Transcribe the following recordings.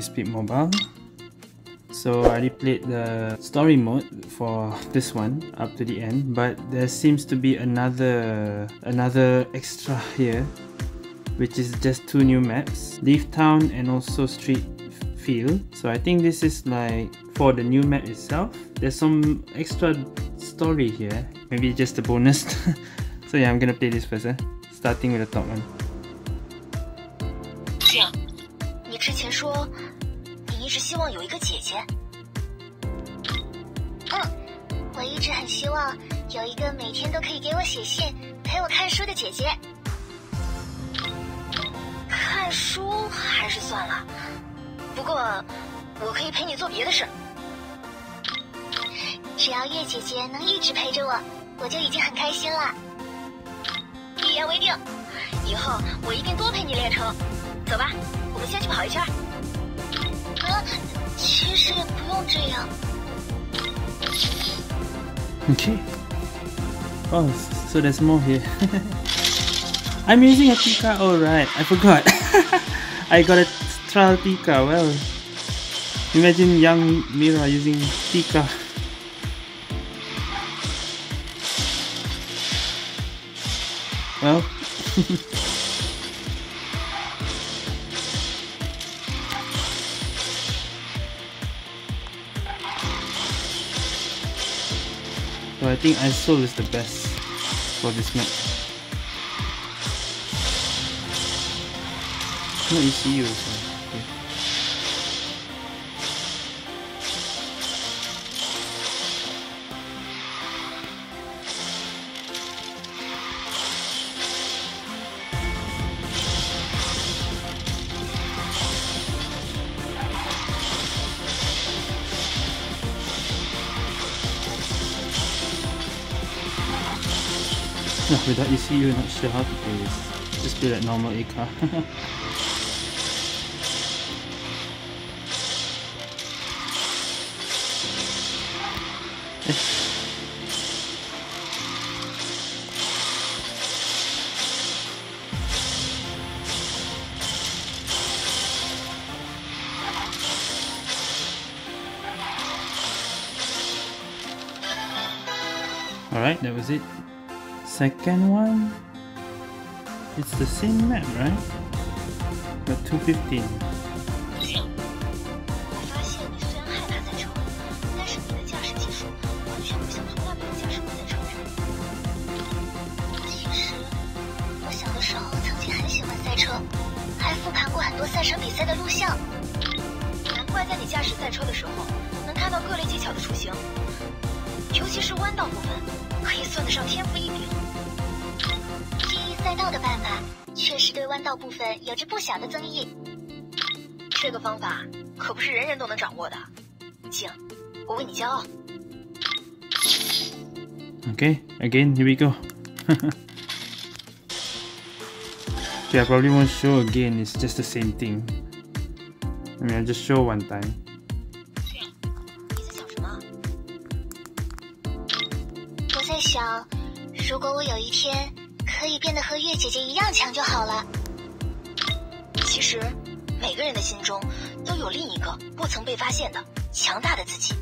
Speed Mobile. So I already played the story mode for this one up to the end, but there seems to be another another extra here, which is just two new maps, Leaf Town and also Street Field. So I think this is like for the new map itself. There's some extra story here, maybe just a bonus. so yeah, I'm gonna play this first, eh? starting with the top one. 直希望有一个姐姐。嗯，我一直很希望有一个每天都可以给我写信、陪我看书的姐姐。看书还是算了，不过我可以陪你做别的事。只要月姐姐能一直陪着我，我就已经很开心了。一言为定，以后我一定多陪你练车。走吧，我们先去跑一圈。啊，其实也不用这样。Okay. Oh, so there's more here. I'm using a Tika. Oh right, I forgot. I got a trial Tika. Well, imagine young Mira using Tika. Well. So I think ISOL is the best for this map. No ECU so No, without ECU, not sure how to. Just play like normal A car. Alright, that was it. Second one, it's the same map, right? But 215. 静，我发现你虽然害怕赛车，但是你的驾驶技术完全不像从来没有驾驶过赛车的人。其实，我小的时候曾经很喜欢赛车，还复盘过很多赛车比赛的录像。难怪在你驾驶赛车的时候，能看到各类技巧的雏形，尤其是弯道部分，可以算得上天赋异禀。记忆赛道的办法，确实对弯道部分有着不小的增益。这个方法可不是人人都能掌握的。静，我为你骄傲。Okay, again, here we go. okay, I probably won't show again, it's just the same thing. I mean, I'll just show one time. 静，你在想什么？我在想，如果我有一天可以变得和月姐姐一样强就好了。其实，每个人的心中都有另一个不曾被发现的强大的自己。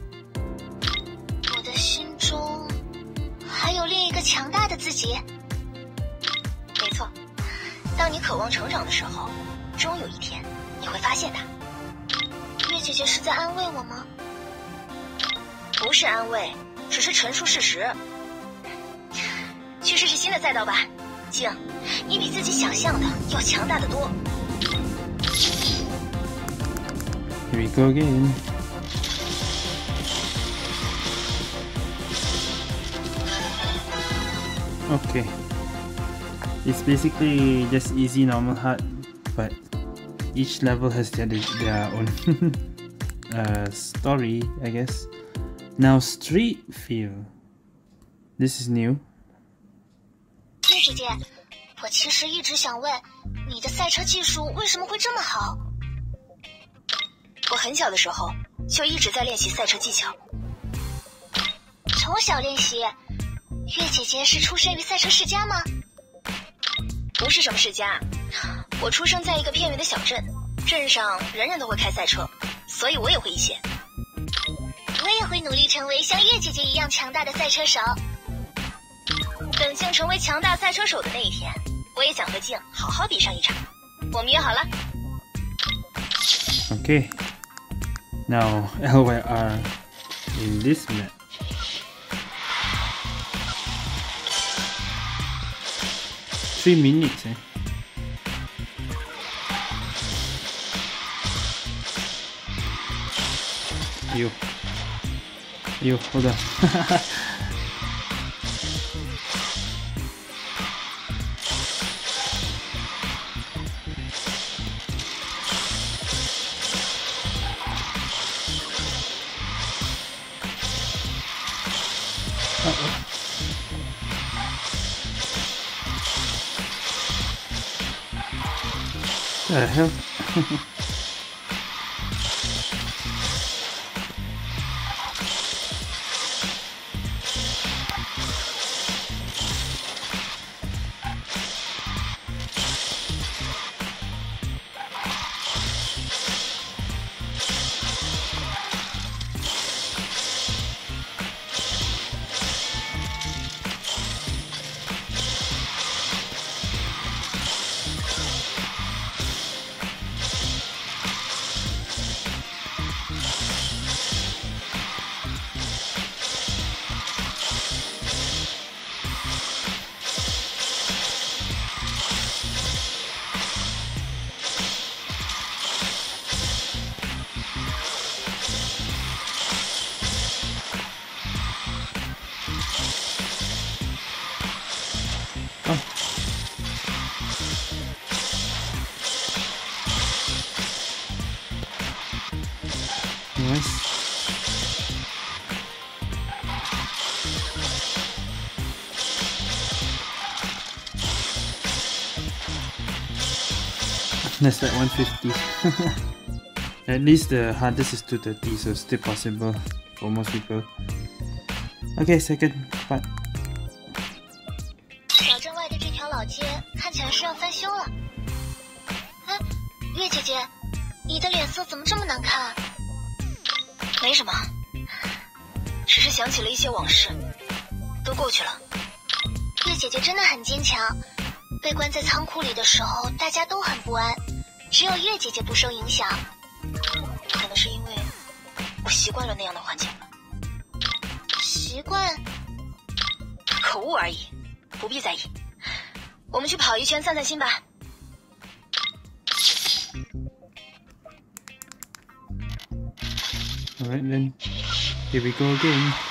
我的心中还有另一个强大的自己。没错，当你渴望成长的时候，终有一天你会发现它。月姐姐是在安慰我吗？不是安慰，只是陈述事实。去试试新的赛道吧，静，你比自己想象的要强大的多。 Here we go again. Okay. It's basically just easy, normal, hard, but each level has their, their own uh, story, I guess. Now, Street Feel. This is new. 姐姐，我其实一直想问，你的赛车技术为什么会这么好？我很小的时候就一直在练习赛车技巧。从小练习。月姐姐是出生于赛车世家吗？不是什么世家，我出生在一个偏远的小镇，镇上人人都会开赛车，所以我也会一些。我也会努力成为像月姐姐一样强大的赛车手。等静成为强大赛车手的那一天，我也想和静好好比上一场。我们约好了。Okay. Now LYR in this map. Three minutes, eh? You. You, hold on. The uh-huh. hell? That's like 150. At least the hardest is 230, so still possible for most people. Okay, second part. 小镇外的这条老街看起来是要翻修了。哎，月姐姐，你的脸色怎么这么难看？没什么，只是想起了一些往事，都过去了。月姐姐真的很坚强。被关在仓库里的时候，大家都很不安，只有月姐姐不受影响。可能是因为我习惯了那样的环境了。习惯？口误而已，不必在意。我们去跑一圈散散心吧。Alright then, here we go again.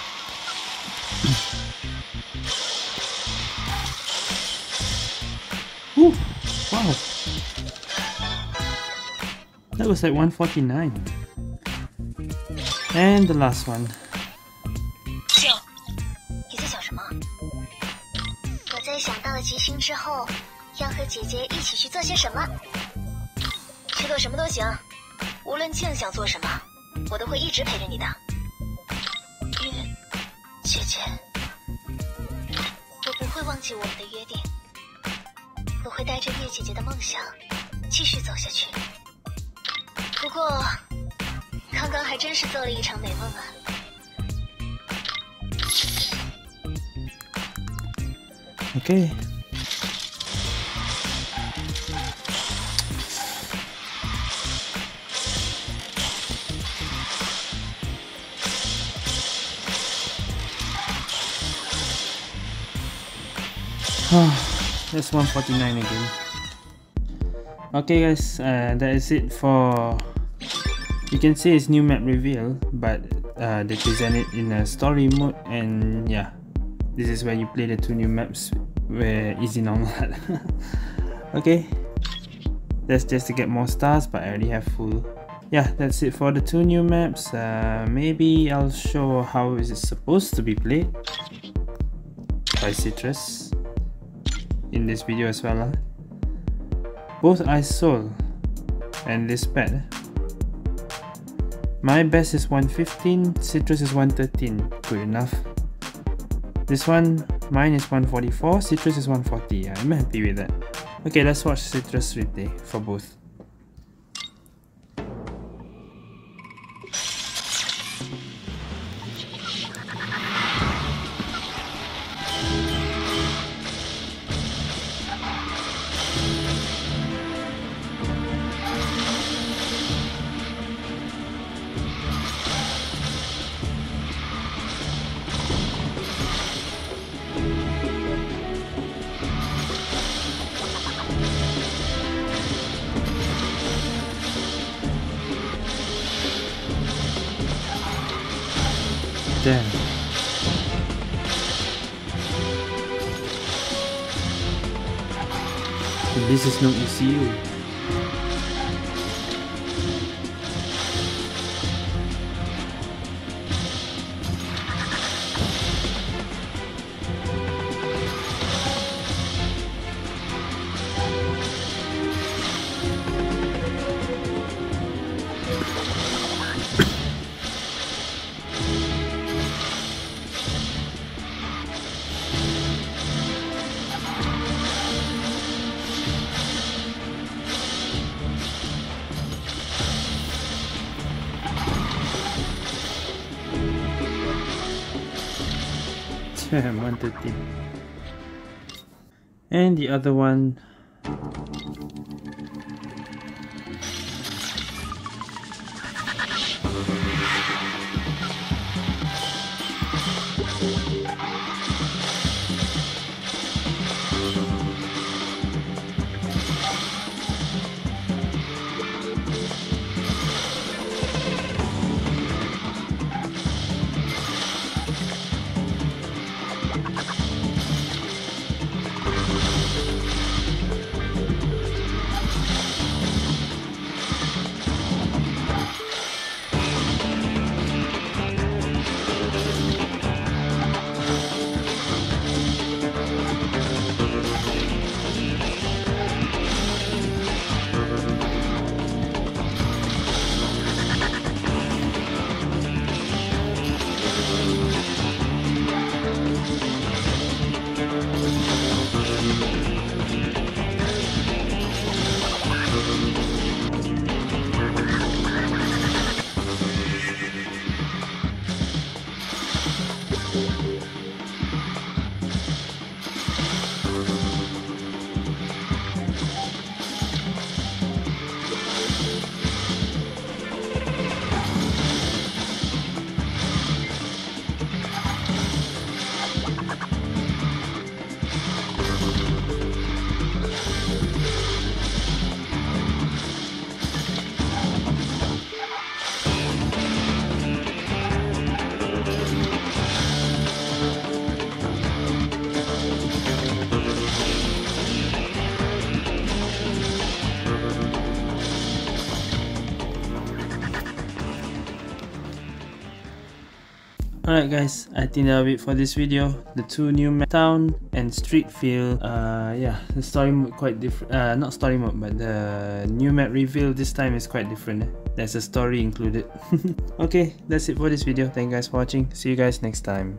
Was like 149. And the last one. 静，你在想什么？我在想到了吉星之后，要和姐姐一起去做些什么。去做什么都行，无论静想做什么，我都会一直陪着你的。月姐姐，我不会忘记我们的约定，我会带着月姐姐的梦想继续走下去。不过，刚刚还真是做了一场美梦啊！Okay. That's 149 again. Okay guys, uh, that is it for you can see it's new map reveal but uh, they present it in a story mode and yeah this is where you play the two new maps where easy normal. Okay that's just to get more stars but I already have full. Yeah that's it for the two new maps. Uh, maybe I'll show how is it supposed to be played by Citrus in this video as well huh? Both ISOL and this pad my best is 115 Citrus is 113 good enough this one, mine is 144, Citrus is 140. I'm happy with that. Okay, let's watch Citrus replay for both. Jesus não not guiou. 113 and the other one Alright guys, I think that'll be it for this video. The two new town and street feel. Uh, yeah, the story mode quite different. Uh, not story mode, but the new map reveal this time is quite different. Eh? There's a story included. okay, that's it for this video. Thank you guys for watching. See you guys next time.